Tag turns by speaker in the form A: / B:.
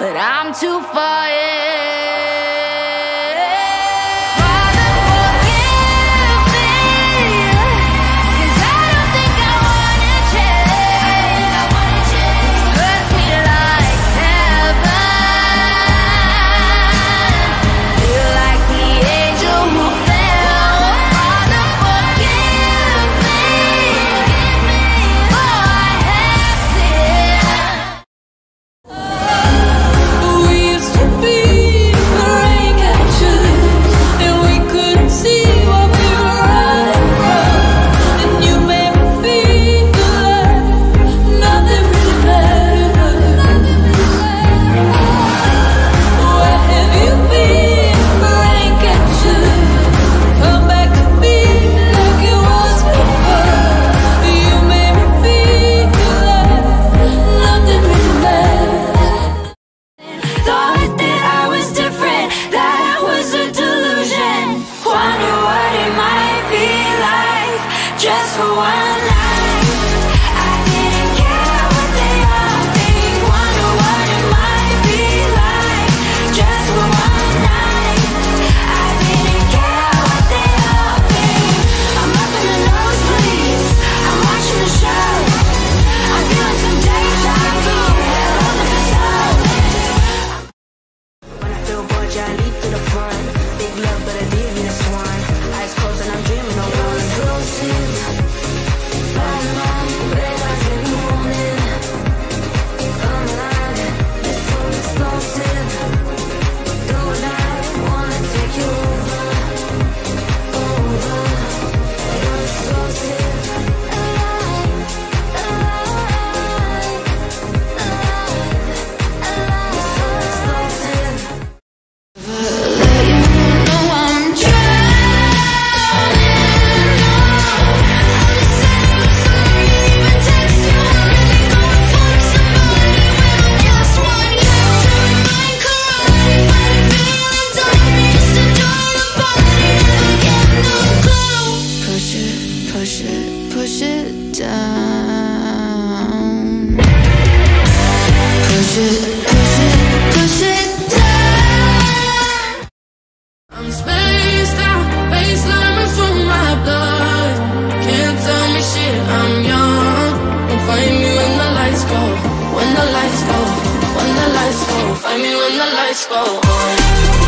A: But I'm too far, in. for a.
B: me when the lights go on.